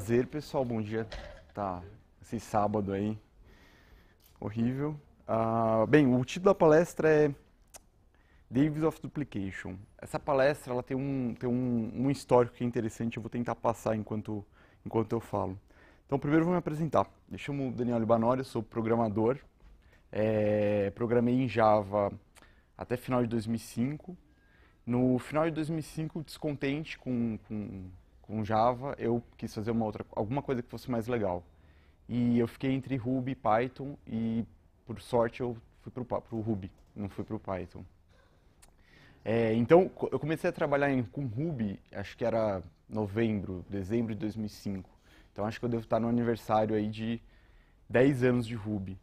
prazer, pessoal. Bom dia. Tá, esse sábado aí. Horrível. Uh, bem, o título da palestra é Davis of Duplication. Essa palestra ela tem, um, tem um, um histórico que é interessante, eu vou tentar passar enquanto, enquanto eu falo. Então, primeiro eu vou me apresentar. Me chamo Daniel Libanori, sou programador. É, programei em Java até final de 2005. No final de 2005, descontente com, com, com Java, eu quis fazer uma outra, alguma coisa que fosse mais legal. E eu fiquei entre Ruby e Python e, por sorte, eu fui para o Ruby, não fui para o Python. É, então, eu comecei a trabalhar em, com Ruby, acho que era novembro, dezembro de 2005. Então, acho que eu devo estar no aniversário aí de 10 anos de Ruby.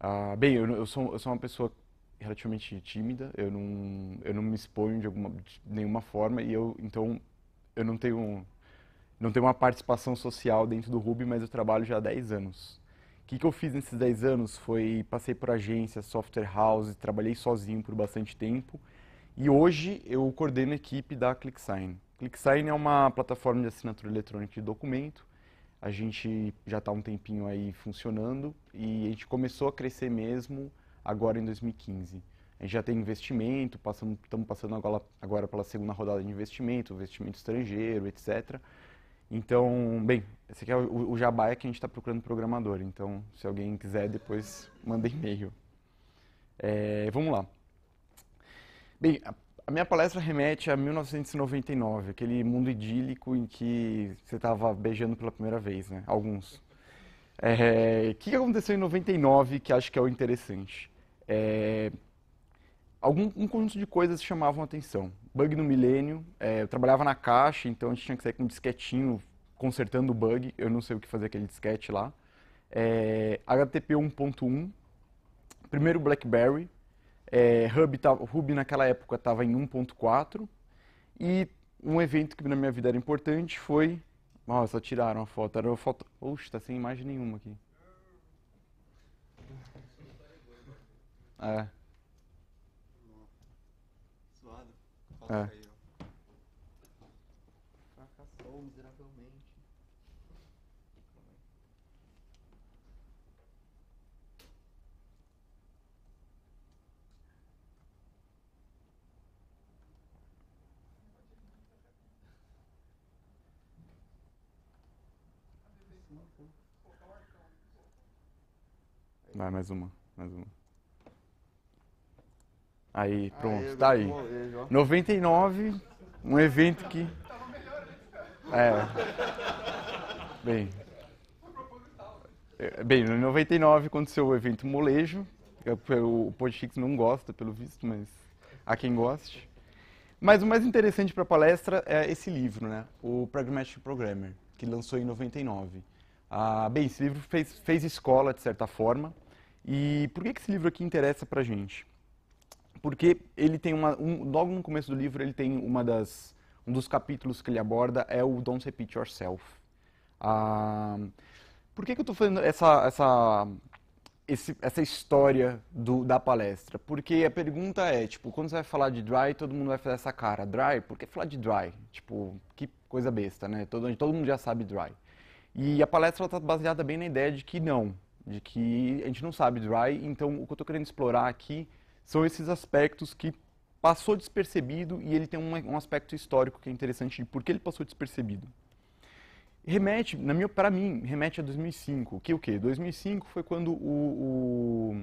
Ah, bem, eu, eu, sou, eu sou uma pessoa relativamente tímida, eu não, eu não me exponho de, alguma, de nenhuma forma e eu, então, eu não tenho, não tenho uma participação social dentro do Ruby, mas eu trabalho já há 10 anos. O que, que eu fiz nesses 10 anos foi, passei por agência, software house, trabalhei sozinho por bastante tempo e hoje eu coordeno a equipe da ClickSign. ClickSign é uma plataforma de assinatura eletrônica de documento. A gente já está um tempinho aí funcionando e a gente começou a crescer mesmo agora em 2015. A gente já tem investimento, estamos passando agora, agora pela segunda rodada de investimento, investimento estrangeiro, etc. Então, bem, esse aqui é o, o Jabá é que a gente está procurando programador. Então, se alguém quiser, depois manda e-mail. É, vamos lá. Bem, a minha palestra remete a 1999, aquele mundo idílico em que você estava beijando pela primeira vez, né? Alguns. É, o que aconteceu em 99 que acho que é o interessante? É, algum, um conjunto de coisas chamavam a atenção. Bug no milênio, é, eu trabalhava na caixa, então a gente tinha que sair com um disquetinho consertando o bug, eu não sei o que fazer aquele disquete lá. É, HTTP 1.1, primeiro BlackBerry, é, Hub, naquela época estava em 1.4 e um evento que na minha vida era importante foi... Nossa, tiraram a foto, era uma foto... Oxe, tá sem imagem nenhuma aqui. É. É. Fracassou miseravelmente. Vai, mais uma, mais uma. Aí, pronto, Aí, tá aí. molejo, ó. 99, um evento que... É. Bem... É, Bem, em 99 aconteceu o evento molejo. O Podfix não gosta, pelo visto, mas há quem goste. Mas o mais interessante para a palestra é esse livro, né? O Pragmatic Programmer, que lançou em 99. Ah, bem, esse livro fez, fez escola, de certa forma. E por que, que esse livro aqui interessa para a gente? Porque ele tem uma, um, logo no começo do livro ele tem uma das, um dos capítulos que ele aborda é o Don't Repeat Yourself. Ah, por que, que eu estou fazendo essa, essa, esse, essa história do, da palestra? Porque a pergunta é, tipo, quando você vai falar de dry, todo mundo vai fazer essa cara, dry? Por que falar de dry? Tipo, que coisa besta, né? Todo, todo mundo já sabe dry. E a palestra está baseada bem na ideia de que não, de que a gente não sabe dry, então o que eu estou querendo explorar aqui são esses aspectos que passou despercebido e ele tem um, um aspecto histórico que é interessante de por que ele passou despercebido. Remete, na minha, para mim, remete a 2005. Que o quê? 2005 foi quando o,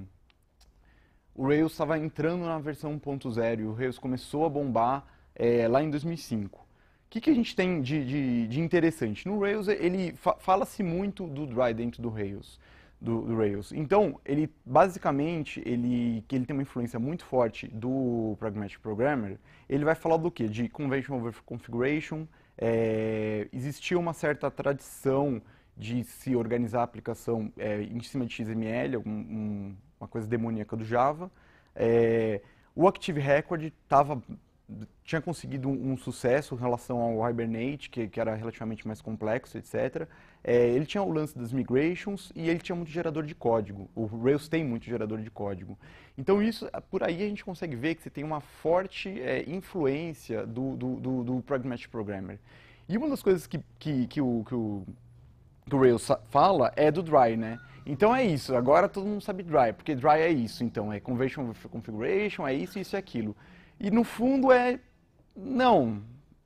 o, o Rails estava entrando na versão 1.0 e o Rails começou a bombar é, lá em 2005. O que, que a gente tem de, de, de interessante? No Rails, ele fa fala-se muito do Dry dentro do Rails. Do, do, Rails. Então, ele basicamente, ele, que ele tem uma influência muito forte do Pragmatic Programmer, ele vai falar do que? De Convention over Configuration, é, existia uma certa tradição de se organizar a aplicação é, em cima de XML, um, um, uma coisa demoníaca do Java. É, o Active Record tava, tinha conseguido um, um, sucesso em relação ao Hibernate, que, que era relativamente mais complexo, etc. É, ele tinha o lance das migrations e ele tinha muito gerador de código. O Rails tem muito gerador de código. Então isso, por aí a gente consegue ver que você tem uma forte é, influência do, do, do, do, Pragmatic Programmer. E uma das coisas que, que, que, o, que o Rails fala é do Dry, né? Então é isso, agora todo mundo sabe Dry, porque Dry é isso, então, é Convention Configuration, é isso, isso e aquilo. E no fundo é, não,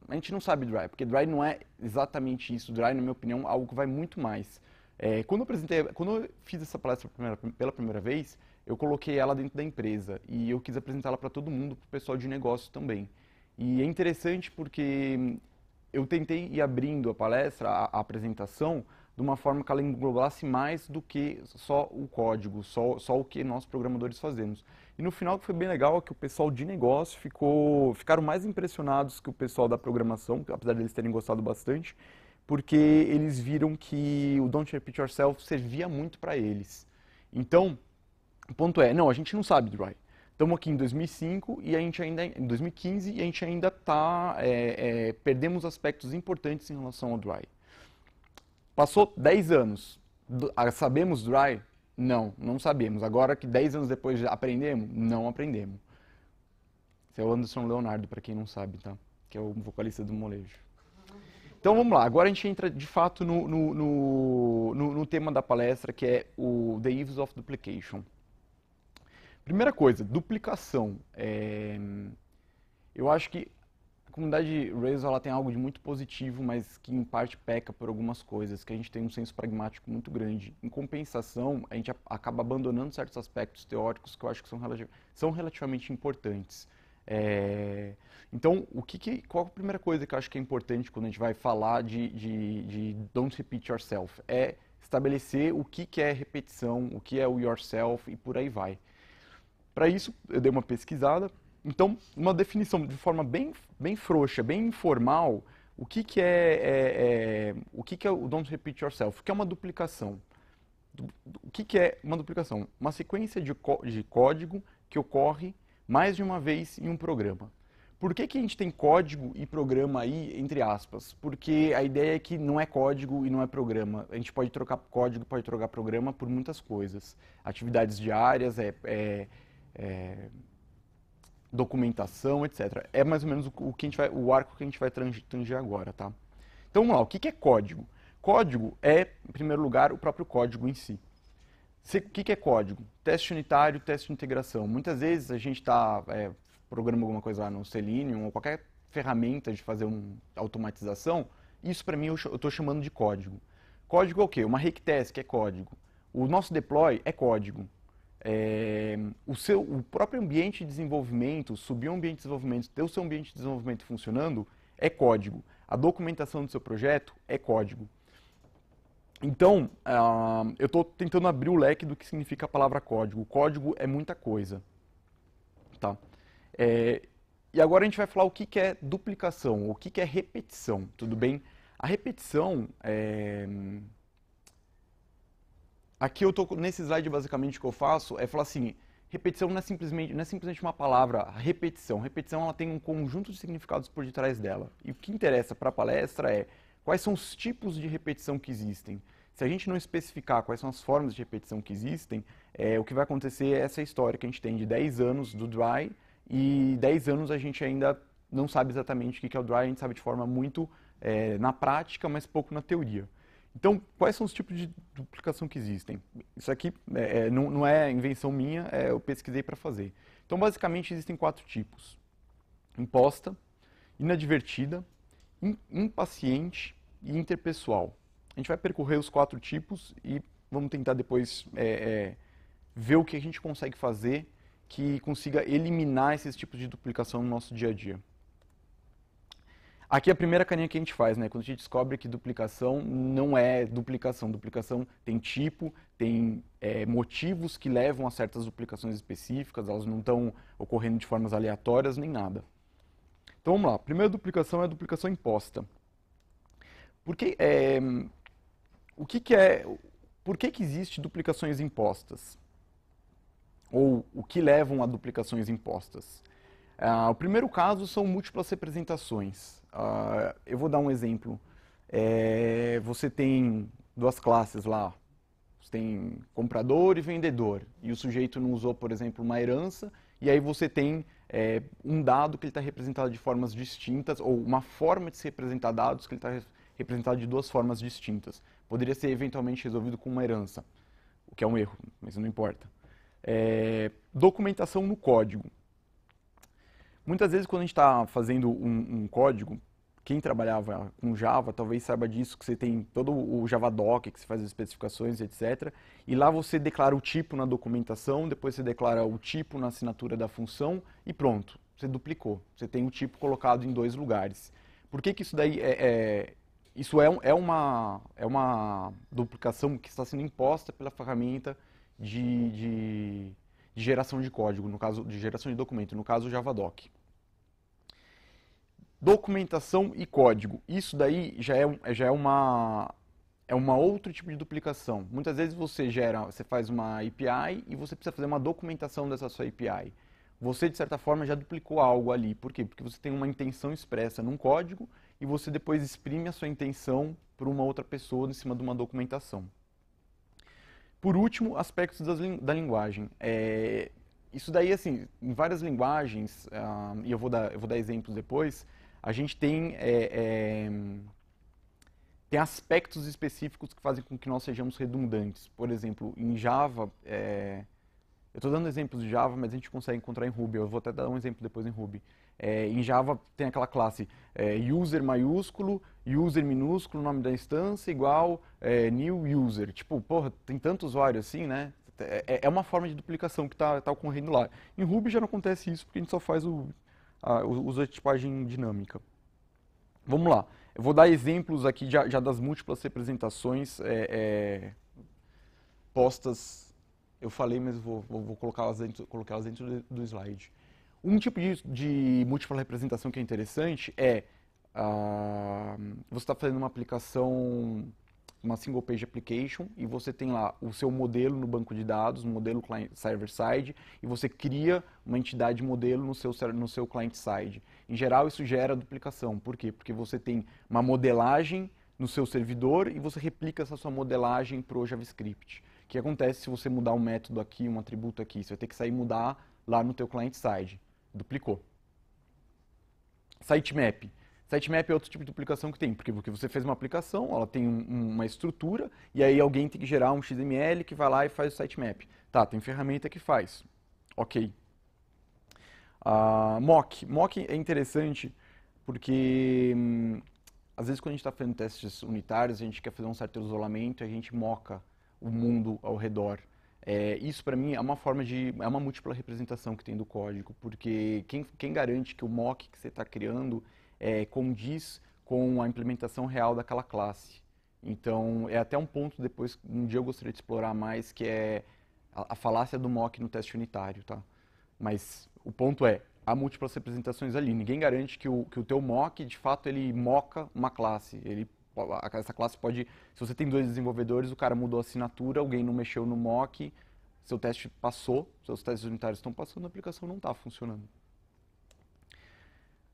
a gente não sabe Dry, porque Dry não é exatamente isso, Dry, na minha opinião, é algo que vai muito mais. É, quando, eu apresentei, quando eu fiz essa palestra pela primeira, vez, eu coloquei ela dentro da empresa e eu quis apresentá-la para todo mundo, para o pessoal de negócio também. E é interessante porque eu tentei ir abrindo a palestra, a, a apresentação, de uma forma que ela englobasse mais do que só o código, só, só o que nós programadores fazemos. E no final foi bem legal é que o pessoal de negócio ficou, ficaram mais impressionados que o pessoal da programação, apesar deles terem gostado bastante, porque eles viram que o Don't Repeat Yourself servia muito para eles. Então, o ponto é, não, a gente não sabe Dry. Estamos aqui em 2005 e a gente ainda em 2015 e a gente ainda está é, é, perdemos aspectos importantes em relação ao Dry. Passou 10 anos. Ah, sabemos Dry? Não, não sabemos. Agora que 10 anos depois aprendemos? Não aprendemos. Esse é o Anderson Leonardo, para quem não sabe, tá? Que é o vocalista do molejo. Então vamos lá, agora a gente entra de fato no, no, no, no, tema da palestra, que é o The Evils of Duplication. Primeira coisa, duplicação. É... Eu acho que a comunidade Rails ela tem algo de muito positivo, mas que em parte peca por algumas coisas, que a gente tem um senso pragmático muito grande. Em compensação, a gente acaba abandonando certos aspectos teóricos que eu acho que são, relativ são relativamente importantes. É... Então, o que, que, qual a primeira coisa que eu acho que é importante quando a gente vai falar de, de, de don't repeat yourself? É estabelecer o que, que é repetição, o que é o yourself e por aí vai. Para isso, eu dei uma pesquisada, então, uma definição de forma bem, bem frouxa, bem informal, o que, que é, é, é, o que, que é o don't repeat yourself? O que é uma duplicação? O que, que é uma duplicação? Uma sequência de, de código que ocorre mais de uma vez em um programa. Por que, que a gente tem código e programa aí, entre aspas? Porque a ideia é que não é código e não é programa. A gente pode trocar código, pode trocar programa por muitas coisas. Atividades diárias, é, é, é documentação, etc. É mais ou menos o, que a gente vai, o arco que a gente vai tanger agora, tá? Então vamos lá, o que é código? Código é, em primeiro lugar, o próprio código em si. O que é código? Teste unitário, teste de integração. Muitas vezes a gente está é, programando alguma coisa lá no Selenium ou qualquer ferramenta de fazer uma automatização, isso para mim eu estou chamando de código. Código é o quê? Uma rake que é código. O nosso deploy é código. É, o, seu, o próprio ambiente de desenvolvimento, subir um ambiente de desenvolvimento, ter o seu ambiente de desenvolvimento funcionando, é código. A documentação do seu projeto é código. Então, uh, eu estou tentando abrir o leque do que significa a palavra código. código é muita coisa. Tá? É, e agora a gente vai falar o que, que é duplicação, o que, que é repetição, tudo bem? A repetição é Aqui eu tô nesse slide basicamente que eu faço é falar assim, repetição não é simplesmente não é simplesmente uma palavra, repetição. Repetição ela tem um conjunto de significados por detrás dela. E o que interessa para a palestra é quais são os tipos de repetição que existem. Se a gente não especificar quais são as formas de repetição que existem, é, o que vai acontecer é essa história que a gente tem de 10 anos do dry e 10 anos a gente ainda não sabe exatamente o que é o dry, a gente sabe de forma muito é, na prática, mas pouco na teoria. Então, quais são os tipos de duplicação que existem? Isso aqui é, é não, não, é invenção minha, é, eu pesquisei para fazer. Então, basicamente, existem quatro tipos. Imposta, inadvertida, in, impaciente e interpessoal. A gente vai percorrer os quatro tipos e vamos tentar depois é, é, ver o que a gente consegue fazer que consiga eliminar esses tipos de duplicação no nosso dia a dia. Aqui é a primeira carinha que a gente faz, né? Quando a gente descobre que duplicação não é duplicação. Duplicação tem tipo, tem é, motivos que levam a certas duplicações específicas, elas não estão ocorrendo de formas aleatórias nem nada. Então vamos lá. Primeira duplicação é a duplicação imposta. Porque, é, o que, que é, por que, que existe duplicações impostas? Ou o que levam a duplicações impostas? Ah, o primeiro caso são múltiplas representações. Uh, eu vou dar um exemplo. É, você tem duas classes lá. Você tem comprador e vendedor. E o sujeito não usou, por exemplo, uma herança. E aí você tem é, um dado que ele está representado de formas distintas, ou uma forma de se representar dados que ele está representado de duas formas distintas. Poderia ser eventualmente resolvido com uma herança, o que é um erro, mas não importa. É, documentação no código. Muitas vezes quando a gente está fazendo um, um, código, quem trabalhava com Java talvez saiba disso, que você tem todo o Javadoc, que você faz as especificações, etc. E lá você declara o tipo na documentação, depois você declara o tipo na assinatura da função e pronto, você duplicou. Você tem o tipo colocado em dois lugares. Por que, que isso daí é, é isso é, é, uma, é uma duplicação que está sendo imposta pela ferramenta de, de, de geração de código, no caso de geração de documento, no caso o Javadoc. Documentação e código. Isso daí já é, já é uma é uma outro tipo de duplicação. Muitas vezes você gera, você faz uma API e você precisa fazer uma documentação dessa sua API. Você de certa forma já duplicou algo ali. Por quê? Porque você tem uma intenção expressa num código e você depois exprime a sua intenção para uma outra pessoa em cima de uma documentação. Por último, aspectos da linguagem. É, isso daí, assim, em várias linguagens, uh, e eu vou, dar, eu vou dar exemplos depois, a gente tem, é, é, tem aspectos específicos que fazem com que nós sejamos redundantes. Por exemplo, em Java, é, eu estou dando exemplos de Java, mas a gente consegue encontrar em Ruby. Eu vou até dar um exemplo depois em Ruby. É, em Java tem aquela classe é, user maiúsculo, user minúsculo, nome da instância, igual é, new user. Tipo, porra, tem tanto usuário assim, né? É, uma forma de duplicação que está tá ocorrendo lá. Em Ruby já não acontece isso, porque a gente só faz o, a, usa tipagem dinâmica. Vamos lá. Eu vou dar exemplos aqui já, já das múltiplas representações é, é, postas. Eu falei, mas vou, vou, vou colocá-las dentro, colocá dentro do slide. Um tipo de, de múltipla representação que é interessante é uh, você está fazendo uma aplicação uma single page application e você tem lá o seu modelo no banco de dados, modelo server-side, e você cria uma entidade modelo no seu, no seu client-side. Em geral, isso gera duplicação. Por quê? Porque você tem uma modelagem no seu servidor e você replica essa sua modelagem para o JavaScript. O que acontece se você mudar um método aqui, um atributo aqui? Você vai ter que sair e mudar lá no teu client-side. Duplicou. Sitemap. Sitemap é outro tipo de duplicação que tem, porque, você fez uma aplicação, ela tem um, uma estrutura, e aí alguém tem que gerar um XML que vai lá e faz o sitemap. Tá, tem ferramenta que faz. Ok. Uh, mock. Mock é interessante porque hum, às vezes quando a gente está fazendo testes unitários, a gente quer fazer um certo isolamento e a gente moca o mundo ao redor. É, isso para mim é uma forma de é uma múltipla representação que tem do código, porque quem, quem garante que o mock que você está criando é, condiz com a implementação real daquela classe. Então, é até um ponto depois, um dia eu gostaria de explorar mais, que é a, a falácia do mock no teste unitário, tá? Mas o ponto é, há múltiplas representações ali. Ninguém garante que o, que o teu mock, de fato, ele moca uma classe. Ele, essa classe pode... Se você tem dois desenvolvedores, o cara mudou a assinatura, alguém não mexeu no mock, seu teste passou, seus testes unitários estão passando, a aplicação não está funcionando.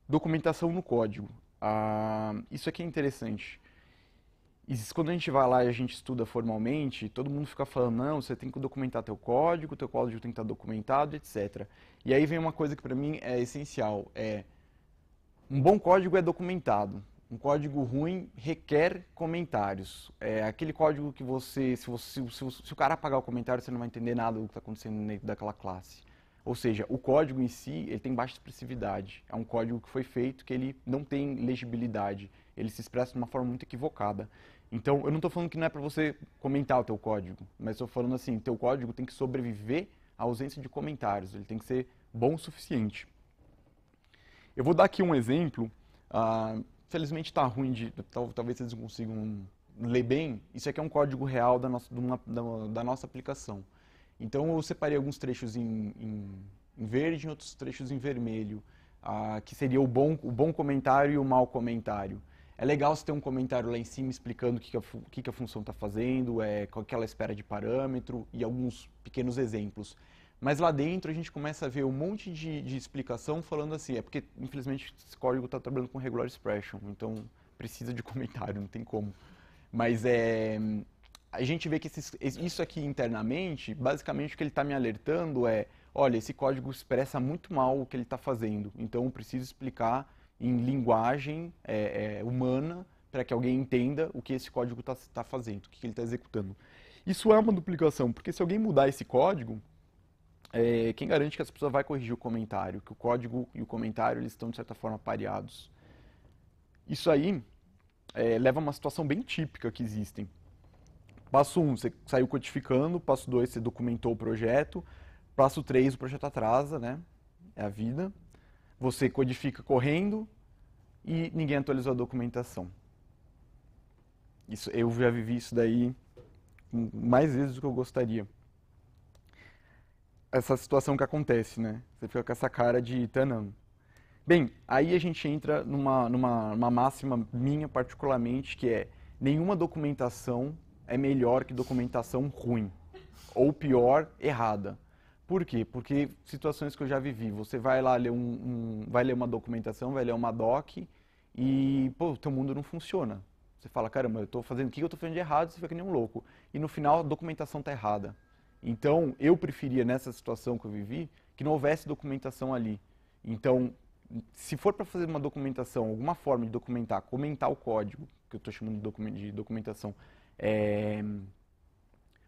Documentação no código. Ah, isso aqui é interessante. Quando a gente vai lá e a gente estuda formalmente, todo mundo fica falando, não, você tem que documentar teu código, teu código tem que estar documentado, etc. E aí vem uma coisa que para mim é essencial, é um bom código é documentado. Um código ruim requer comentários. É aquele código que você se, você, se, se o cara apagar o comentário, você não vai entender nada do que está acontecendo dentro daquela classe. Ou seja, o código em si ele tem baixa expressividade. É um código que foi feito que ele não tem legibilidade. Ele se expressa de uma forma muito equivocada. Então, eu não estou falando que não é para você comentar o teu código, mas estou falando assim, teu código tem que sobreviver à ausência de comentários. Ele tem que ser bom o suficiente. Eu vou dar aqui um exemplo. Uh, felizmente está ruim de, talvez vocês não consigam ler bem. Isso aqui é um código real da nossa, da, da nossa aplicação. Então eu separei alguns trechos em, em, em verde e outros trechos em vermelho, ah, que seria o bom, o bom comentário e o mau comentário. É legal você ter um comentário lá em cima explicando o que, que, a, que, que a função está fazendo, é, qual que ela espera de parâmetro e alguns pequenos exemplos. Mas lá dentro a gente começa a ver um monte de, de explicação falando assim, é porque infelizmente esse código está trabalhando com regular expression, então precisa de comentário, não tem como. Mas é, a gente vê que esses, isso aqui internamente, basicamente o que ele está me alertando é, olha, esse código expressa muito mal o que ele está fazendo, então eu preciso explicar em linguagem é, é, humana para que alguém entenda o que esse código está tá fazendo, o que ele está executando. Isso é uma duplicação, porque se alguém mudar esse código, é, quem garante que essa pessoa vai corrigir o comentário, que o código e o comentário eles estão de certa forma pareados. Isso aí é, leva a uma situação bem típica que existem. Passo 1, um, você saiu codificando, passo 2, você documentou o projeto, passo 3, o projeto atrasa, né? É a vida. Você codifica correndo e ninguém atualizou a documentação. Isso, eu já vivi isso daí mais vezes do que eu gostaria. Essa situação que acontece, né? Você fica com essa cara de tanão. Bem, aí a gente entra numa, numa, numa máxima minha particularmente, que é nenhuma documentação é melhor que documentação ruim. Ou pior, errada. Por quê? Porque situações que eu já vivi, você vai lá ler, um, um vai ler uma documentação, vai ler uma doc e, pô, o teu mundo não funciona. Você fala, caramba, eu estou fazendo o que eu estou fazendo de errado, você fica nem um louco. E no final a documentação está errada. Então, eu preferia nessa situação que eu vivi que não houvesse documentação ali. Então, se for para fazer uma documentação, alguma forma de documentar, comentar o código, que eu estou chamando de, documentação, é,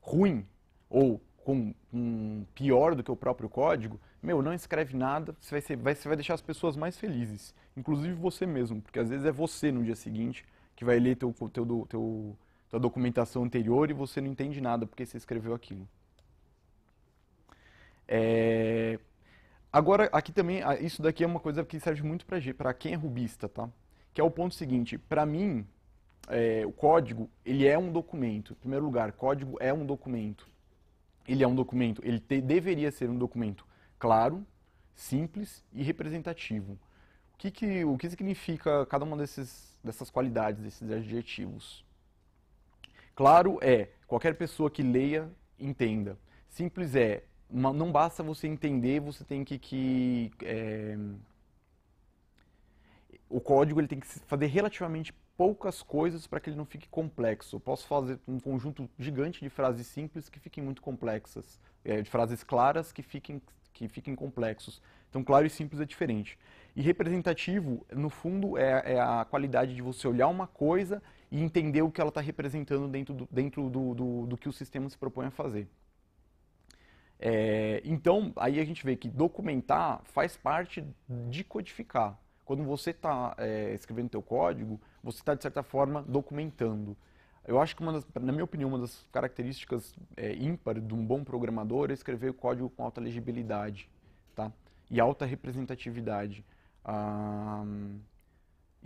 ruim ou com um pior do que o próprio código, meu, não escreve nada, você vai, ser, vai, você vai deixar as pessoas mais felizes, inclusive você mesmo, porque às vezes é você no dia seguinte que vai ler teu, teu, teu, tua documentação anterior e você não entende nada porque você escreveu aquilo. É... Agora, aqui também, isso daqui é uma coisa que serve muito para quem é rubista, tá? Que é o ponto seguinte, para mim, é, o código, ele é um documento. Em primeiro lugar, código é um documento. Ele é um documento, ele te, deveria ser um documento claro, simples e representativo. O que, que, o que significa cada uma desses, dessas qualidades, desses adjetivos? Claro é, qualquer pessoa que leia, entenda. Simples é, uma, não basta você entender, você tem que... que é, o código ele tem que fazer relativamente poucas coisas para que ele não fique complexo. Eu posso fazer um conjunto gigante de frases simples que fiquem muito complexas, é, de frases claras que fiquem, que fiquem complexos. Então, claro e simples é diferente. E representativo, no fundo, é, é a qualidade de você olhar uma coisa e entender o que ela está representando dentro, do, dentro do, do, do, que o sistema se propõe a fazer. É, então, aí a gente vê que documentar faz parte de codificar. Quando você está é, escrevendo teu código, você está, de certa forma, documentando. Eu acho que, uma das, na minha opinião, uma das características é, ímpar de um bom programador é escrever o código com alta legibilidade tá? e alta representatividade. Ah,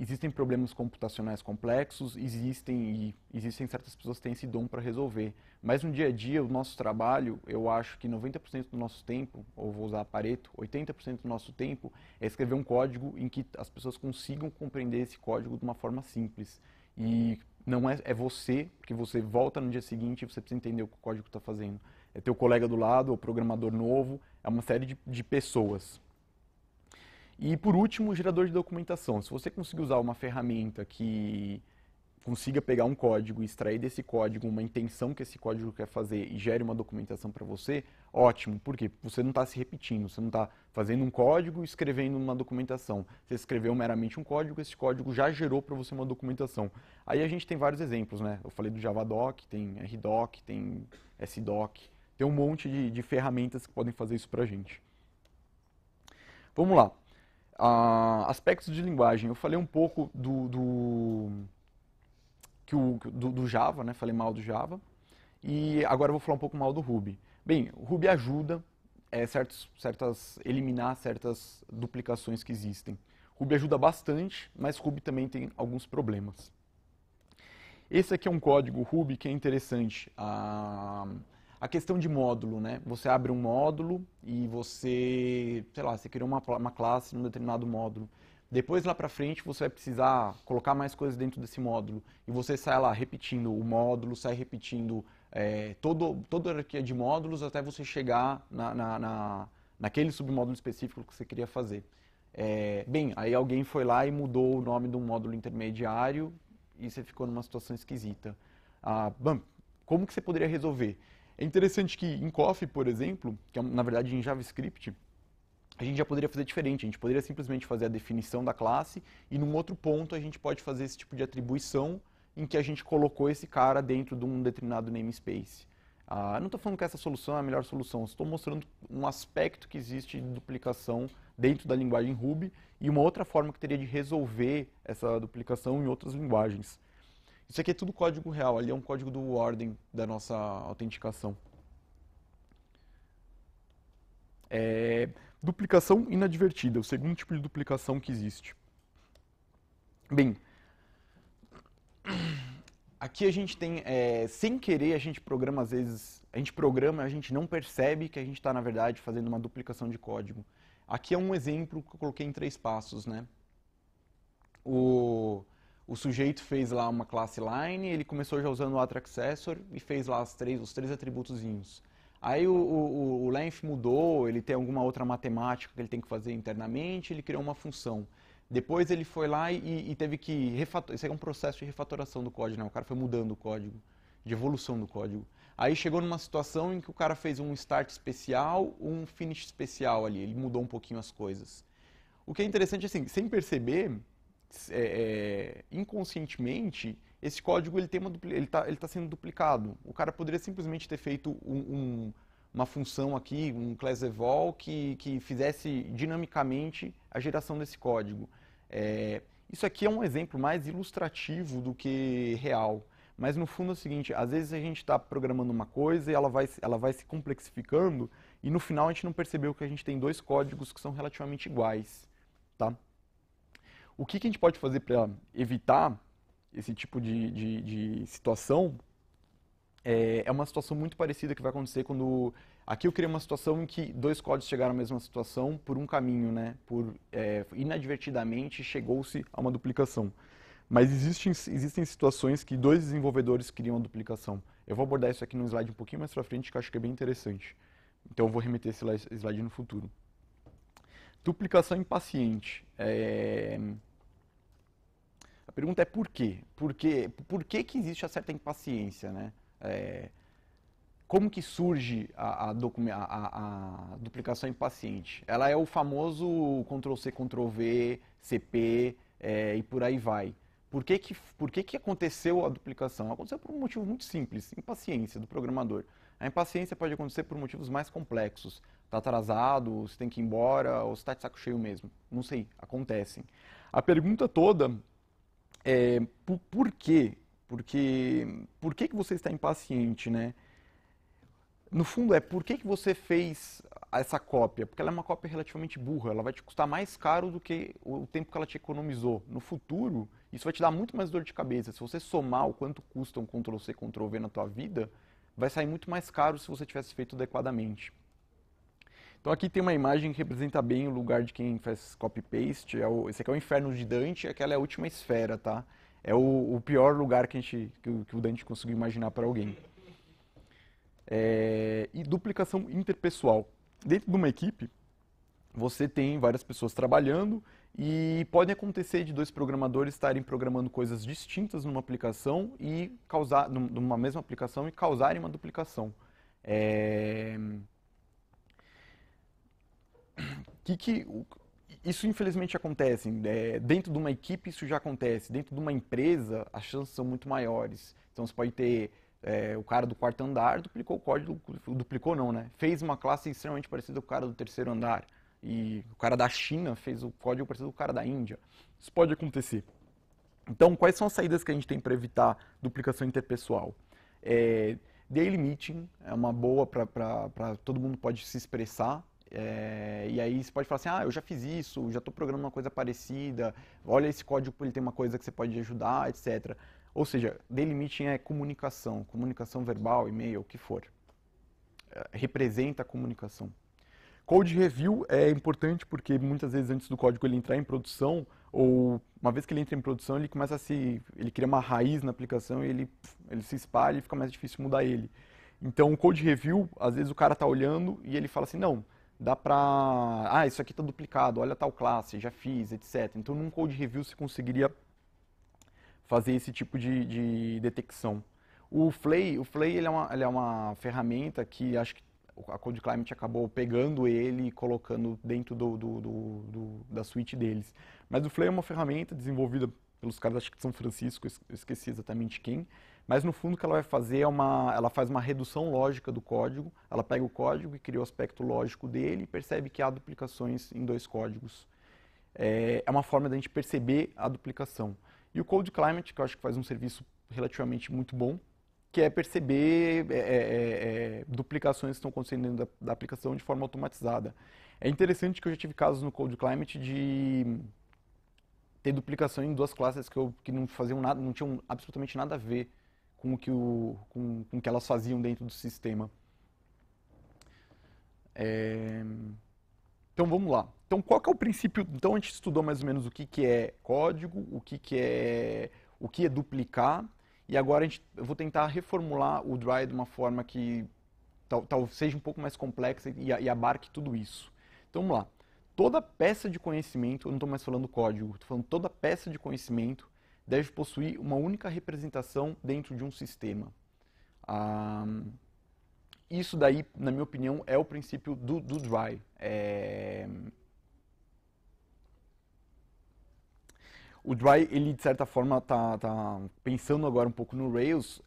existem problemas computacionais complexos, existem e existem certas pessoas que têm esse dom para resolver. Mas no dia a dia, o nosso trabalho, eu acho que 90% do nosso tempo, ou vou usar Pareto, 80% do nosso tempo é escrever um código em que as pessoas consigam compreender esse código de uma forma simples. E não é, é você, porque você volta no dia seguinte e você precisa entender o que o código está fazendo. É teu colega do lado, o programador novo, é uma série de, de pessoas. E por último, o gerador de documentação. Se você conseguir usar uma ferramenta que consiga pegar um código extrair desse código uma intenção que esse código quer fazer e gere uma documentação para você, ótimo. Por quê? Você não está se repetindo, você não está fazendo um código e escrevendo uma documentação. Você escreveu meramente um código, esse código já gerou para você uma documentação. Aí a gente tem vários exemplos, né? Eu falei do Javadoc, tem RDoc, tem SDoc, tem um monte de, de ferramentas que podem fazer isso para a gente. Vamos lá. Ah, aspectos de linguagem. Eu falei um pouco do, do, que o, do, do, Java, né? falei mal do Java. E agora eu vou falar um pouco mal do Ruby. Bem, o Ruby ajuda é, certos, certas, eliminar certas duplicações que existem. Ruby ajuda bastante, mas Ruby também tem alguns problemas. Esse aqui é um código Ruby que é interessante. Ah, a questão de módulo, né? Você abre um módulo e você, sei lá, você criou uma, uma classe num determinado módulo. Depois lá para frente você vai precisar colocar mais coisas dentro desse módulo e você sai lá repetindo o módulo, sai repetindo é, todo, toda a hierarquia de módulos até você chegar na, na, na, naquele submódulo específico que você queria fazer. É, bem, aí alguém foi lá e mudou o nome de um módulo intermediário e você ficou numa situação esquisita. Ah, bom, como que você poderia resolver? É interessante que em Coffee, por exemplo, que é na verdade em JavaScript, a gente já poderia fazer diferente. A gente poderia simplesmente fazer a definição da classe e num outro ponto a gente pode fazer esse tipo de atribuição em que a gente colocou esse cara dentro de um determinado namespace. Ah, não estou falando que essa solução é a melhor solução, estou mostrando um aspecto que existe de duplicação dentro da linguagem Ruby e uma outra forma que teria de resolver essa duplicação em outras linguagens. Isso aqui é tudo código real, ali é um código do ordem da nossa autenticação. É, duplicação inadvertida, o segundo tipo de duplicação que existe. Bem, aqui a gente tem, é, sem querer, a gente programa às vezes, a gente programa, a gente não percebe que a gente está, na verdade, fazendo uma duplicação de código. Aqui é um exemplo que eu coloquei em três passos, né? O, o sujeito fez lá uma classe line, ele começou já usando o AtterAccessor e fez lá as três, os três atributozinhos. Aí o, o, o length mudou, ele tem alguma outra matemática que ele tem que fazer internamente, ele criou uma função. Depois ele foi lá e, e teve que refatorar. Isso é um processo de refatoração do código, né? O cara foi mudando o código, de evolução do código. Aí chegou numa situação em que o cara fez um start especial, um finish especial ali. Ele mudou um pouquinho as coisas. O que é interessante, assim, sem perceber, é, é, inconscientemente, esse código ele uma ele está ele tá sendo duplicado. O cara poderia simplesmente ter feito um, um, uma função aqui, um class evol, que, que fizesse dinamicamente a geração desse código. É, isso aqui é um exemplo mais ilustrativo do que real. Mas no fundo é o seguinte, às vezes a gente está programando uma coisa e ela vai, ela vai se complexificando e no final a gente não percebeu que a gente tem dois códigos que são relativamente iguais. Tá? O que, que a gente pode fazer para evitar esse tipo de, de, de situação? É, é, uma situação muito parecida que vai acontecer quando... Aqui eu criei uma situação em que dois códigos chegaram à mesma situação por um caminho, né? Por, é, inadvertidamente chegou-se a uma duplicação. Mas existem, existem situações que dois desenvolvedores criam a duplicação. Eu vou abordar isso aqui no slide um pouquinho mais para frente, que eu acho que é bem interessante. Então eu vou remeter esse slide no futuro. Duplicação impaciente. É... A pergunta é por quê? Por, quê? por que, que existe a certa impaciência? Né? É... Como que surge a, a, a, a, duplicação impaciente? Ela é o famoso Ctrl-C, Ctrl-V, CP é, e por aí vai. Por que, que, por que, que aconteceu a duplicação? Aconteceu por um motivo muito simples, impaciência do programador. A impaciência pode acontecer por motivos mais complexos. Está atrasado, você tem que ir embora, ou você está de saco cheio mesmo. Não sei, acontecem. A pergunta toda é por, por quê? Porque, por que, que você está impaciente, né? No fundo é por que, que você fez essa cópia? Porque ela é uma cópia relativamente burra, ela vai te custar mais caro do que o tempo que ela te economizou. No futuro, isso vai te dar muito mais dor de cabeça. Se você somar o quanto custa um Ctrl-C, Ctrl-V na tua vida, vai sair muito mais caro se você tivesse feito adequadamente. Então aqui tem uma imagem que representa bem o lugar de quem faz copy-paste. É esse aqui é o inferno de Dante, aquela é a última esfera, tá? É o, o pior lugar que, a gente, que, o, que o Dante conseguiu imaginar para alguém. É, e duplicação interpessoal. Dentro de uma equipe, você tem várias pessoas trabalhando e pode acontecer de dois programadores estarem programando coisas distintas numa aplicação e causar, numa mesma aplicação e causarem uma duplicação. É... Que que, isso infelizmente acontece. É, dentro de uma equipe isso já acontece. Dentro de uma empresa as chances são muito maiores. Então você pode ter é, o cara do quarto andar duplicou o código, duplicou não, né? Fez uma classe extremamente parecida com o cara do terceiro andar e o cara da China fez o código parecido com o cara da Índia. Isso pode acontecer. Então, quais são as saídas que a gente tem para evitar duplicação interpessoal? É, daily meeting é uma boa para todo mundo pode se expressar. É, e aí você pode falar assim, ah, eu já fiz isso, já estou programando uma coisa parecida, olha esse código, ele tem uma coisa que você pode ajudar, etc. Ou seja, daily meeting é comunicação, comunicação verbal, e-mail, o que for. É, representa a comunicação. Code review é importante porque muitas vezes antes do código ele entrar em produção, ou uma vez que ele entra em produção, ele começa a se. ele cria uma raiz na aplicação e ele, ele se espalha e fica mais difícil mudar ele. Então o code review, às vezes o cara está olhando e ele fala assim, não, dá para. Ah, isso aqui está duplicado, olha tal classe, já fiz, etc. Então num code review você conseguiria fazer esse tipo de, de detecção. O Flay, o Flay ele é, uma, ele é uma ferramenta que acho que a Code Climate acabou pegando ele e colocando dentro do, do, do, do da suite deles. Mas o Flame é uma ferramenta desenvolvida pelos caras acho que de São Francisco, esqueci exatamente quem, mas no fundo o que ela vai fazer é uma, ela faz uma redução lógica do código, ela pega o código e cria o aspecto lógico dele e percebe que há duplicações em dois códigos. É, é uma forma da gente perceber a duplicação. E o Code Climate, que eu acho que faz um serviço relativamente muito bom, que é perceber é, é, é, é duplicações que estão acontecendo dentro da, da, aplicação de forma automatizada. É interessante que eu já tive casos no Code Climate de ter duplicação em duas classes que, eu, que não faziam nada, não tinham absolutamente nada a ver com o que, o, com, com o que elas faziam dentro do sistema. É... Então vamos lá. Então qual que é o princípio? Então a gente estudou mais ou menos o que, que é código, o que, que é o que é duplicar e agora a gente, eu vou tentar reformular o Dry de uma forma que tal, tal seja um pouco mais complexa e, e abarque tudo isso. Então vamos lá. Toda peça de conhecimento, eu não estou mais falando código, estou falando toda peça de conhecimento deve possuir uma única representação dentro de um sistema. Ah, isso daí, na minha opinião, é o princípio do, do Dry. É, o Dry, ele de certa forma está tá pensando agora um pouco no Rails.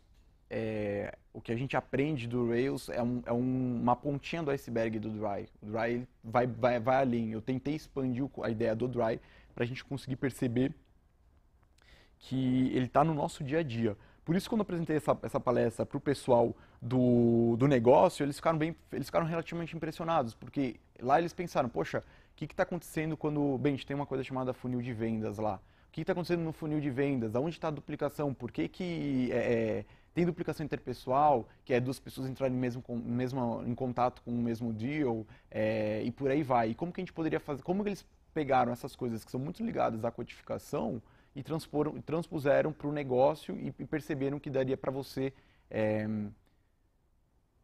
É, o que a gente aprende do Rails é, um, é um, uma pontinha do iceberg do Dry. O Dry vai, vai, vai além. Eu tentei expandir a ideia do Dry para a gente conseguir perceber que ele está no nosso dia a dia. Por isso, quando eu apresentei essa, essa palestra para o pessoal do, do negócio, eles ficaram, bem, eles ficaram relativamente impressionados, porque lá eles pensaram, poxa, o que está acontecendo quando, bem, a gente tem uma coisa chamada funil de vendas lá que está acontecendo no funil de vendas, aonde está a duplicação, por que, que é, é, tem duplicação interpessoal, que é duas pessoas entrarem mesmo, com, mesmo em contato com o mesmo deal, é, e por aí vai. E como que a gente poderia fazer, como eles pegaram essas coisas que são muito ligadas à codificação e transpuseram para o negócio e, e, perceberam que daria para você é,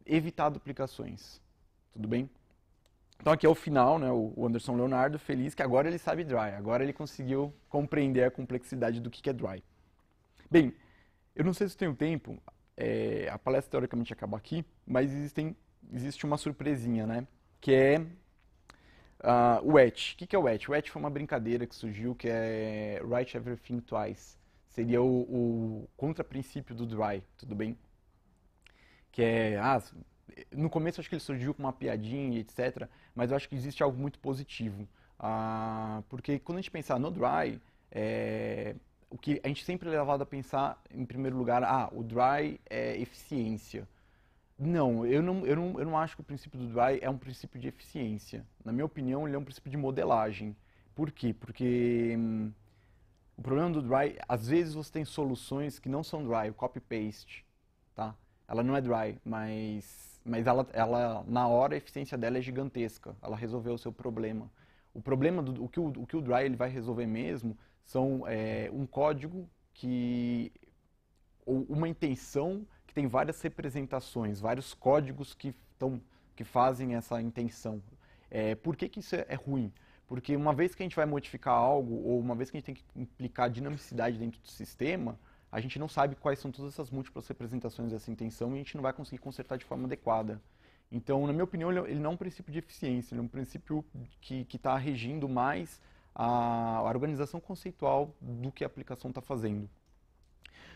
evitar duplicações. Tudo bem? Então aqui é o final, né, o Anderson Leonardo feliz que agora ele sabe dry, agora ele conseguiu compreender a complexidade do que é dry. Bem, eu não sei se tenho tempo, é, a palestra teoricamente acaba aqui, mas existem, existe uma surpresinha, né, que é uh, o WET. O que é o WET? O WET foi uma brincadeira que surgiu que é Write Everything Twice. Seria o, o contraprincípio do dry, tudo bem? Que é, ah, no começo acho que ele surgiu com uma piadinha, etc. Mas eu acho que existe algo muito positivo. Ah, porque quando a gente pensar no dry, é, o que a gente sempre é levado a pensar, em primeiro lugar, ah, o dry é eficiência. Não eu, não, eu não, eu não acho que o princípio do dry é um princípio de eficiência. Na minha opinião, ele é um princípio de modelagem. Por quê? Porque hum, o problema do dry, às vezes você tem soluções que não são dry, o copy-paste, tá? Ela não é dry, mas mas ela, ela, na hora, a eficiência dela é gigantesca. Ela resolveu o seu problema. O problema, do, o, que o, o que o Dry ele vai resolver mesmo, são é, um código que, ou uma intenção que tem várias representações, vários códigos que, tão, que fazem essa intenção. É, por que, que isso é, é ruim? Porque uma vez que a gente vai modificar algo, ou uma vez que a gente tem que implicar dinamicidade dentro do sistema, a gente não sabe quais são todas essas múltiplas representações dessa intenção e a gente não vai conseguir consertar de forma adequada. Então, na minha opinião, ele não é um princípio de eficiência, ele é um princípio que está regindo mais a organização conceitual do que a aplicação está fazendo.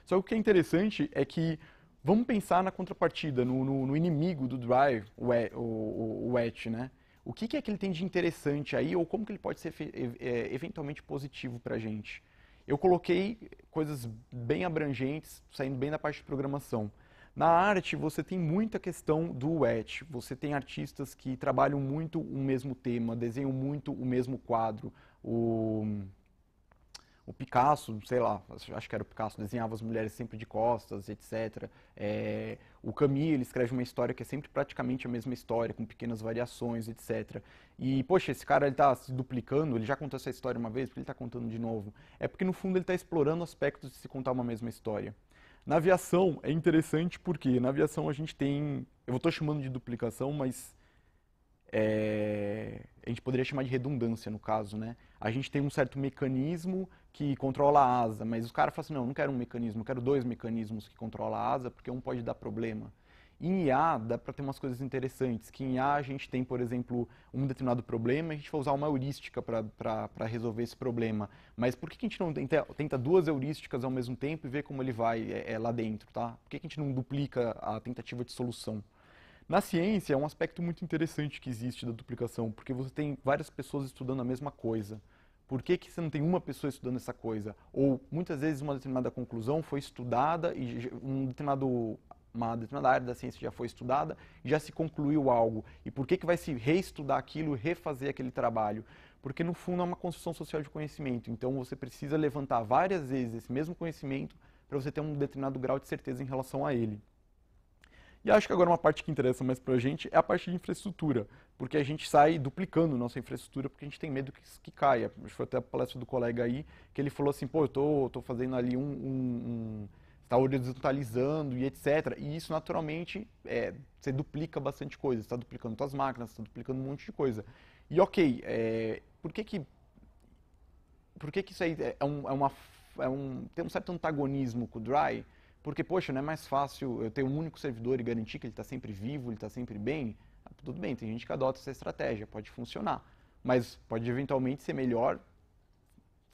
Só que o que é interessante é que vamos pensar na contrapartida, no, no, no inimigo do drive, o, o, o ET, né? O que, que, é que ele tem de interessante aí ou como que ele pode ser é, eventualmente positivo para a gente? eu coloquei coisas bem abrangentes, saindo bem da parte de programação. Na arte, você tem muita questão do wet. Você tem artistas que trabalham muito o mesmo tema, desenham muito o mesmo quadro. O o Picasso, sei lá, acho que era o Picasso, desenhava as mulheres sempre de costas, etc. É, o Camus, ele escreve uma história que é sempre praticamente a mesma história, com pequenas variações, etc. E, poxa, esse cara ele está se duplicando, ele já contou essa história uma vez, porque ele está contando de novo. É porque, no fundo, ele está explorando aspectos de se contar uma mesma história. Na aviação é interessante porque na aviação a gente tem, eu estou chamando de duplicação, mas é, a gente poderia chamar de redundância no caso, né? A gente tem um certo mecanismo que controla a asa, mas os caras falam assim, não, não quero um mecanismo, eu quero dois mecanismos que controlam a asa, porque um pode dar problema. Em IA dá para ter umas coisas interessantes, que em IA a gente tem, por exemplo, um determinado problema a gente vai usar uma heurística para resolver esse problema. Mas por que, que a gente não tenta, tenta, duas heurísticas ao mesmo tempo e ver como ele vai é, é, lá dentro, tá? Por que, que a gente não duplica a tentativa de solução? Na ciência é um aspecto muito interessante que existe da duplicação, porque você tem várias pessoas estudando a mesma coisa. Por que, que você não tem uma pessoa estudando essa coisa? Ou muitas vezes uma determinada conclusão foi estudada e um determinado uma determinada área da ciência já foi estudada, já se concluiu algo. E por que, que vai se reestudar aquilo, refazer aquele trabalho? Porque no fundo é uma construção social de conhecimento. Então você precisa levantar várias vezes esse mesmo conhecimento para você ter um determinado grau de certeza em relação a ele. E acho que agora uma parte que interessa mais para a gente é a parte de infraestrutura, porque a gente sai duplicando nossa infraestrutura porque a gente tem medo que, que caia. Foi até a palestra do colega aí, que ele falou assim, pô, eu tô, tô fazendo ali um, um, um está horizontalizando e etc. E isso naturalmente é, você duplica bastante coisa, está duplicando suas máquinas, está duplicando um monte de coisa. E ok, é, por que que por que que isso aí é, um, é uma é um, tem um certo antagonismo com o Dry? Porque, poxa, não é mais fácil eu ter um único servidor e garantir que ele está sempre vivo, ele está sempre bem? Ah, tudo bem, tem gente que adota essa estratégia, pode funcionar. Mas pode eventualmente ser melhor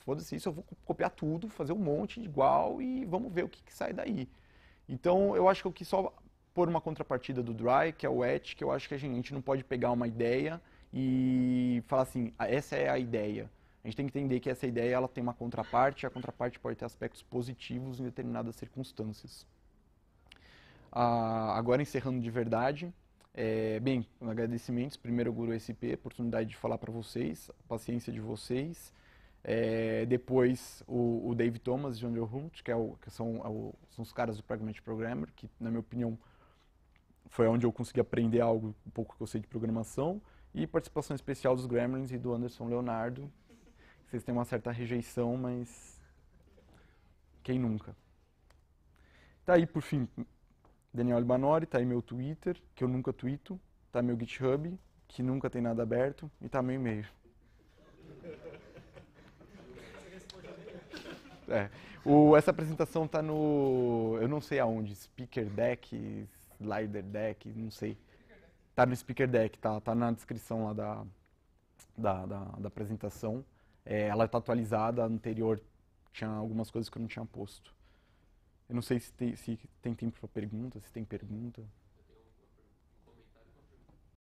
foda-se isso, eu vou copiar tudo, fazer um monte igual e vamos ver o que, que sai daí. Então, eu acho que só pôr uma contrapartida do Dry, que é o ET, que eu acho que a gente não pode pegar uma ideia e falar assim, ah, essa é a ideia. A gente tem que entender que essa ideia ela tem uma contraparte, e a contraparte pode ter aspectos positivos em determinadas circunstâncias. Ah, agora, encerrando de verdade, é, bem, agradecimentos, primeiro ao Guru SP, oportunidade de falar para vocês, a paciência de vocês, é, depois o, o, Dave Thomas e John Joe Hunt, que, é o, que são, é o, são, os caras do Pragmatic Programmer, que na minha opinião foi onde eu consegui aprender algo um pouco que eu sei de programação, e participação especial dos Gremlins e do Anderson Leonardo. Vocês têm uma certa rejeição, mas quem nunca? Tá aí, por fim, Daniel Albanori, tá aí meu Twitter, que eu nunca tweeto, tá meu GitHub, que nunca tem nada aberto, e tá meu e-mail. É. O, essa apresentação está no. Eu não sei aonde. Speaker Deck, Slider Deck, não sei. Está no Speaker Deck, tá, tá na descrição lá da, da, da, da apresentação. É, ela está atualizada, a anterior tinha algumas coisas que eu não tinha posto. Eu não sei se tem, se tem tempo para pergunta, se tem pergunta.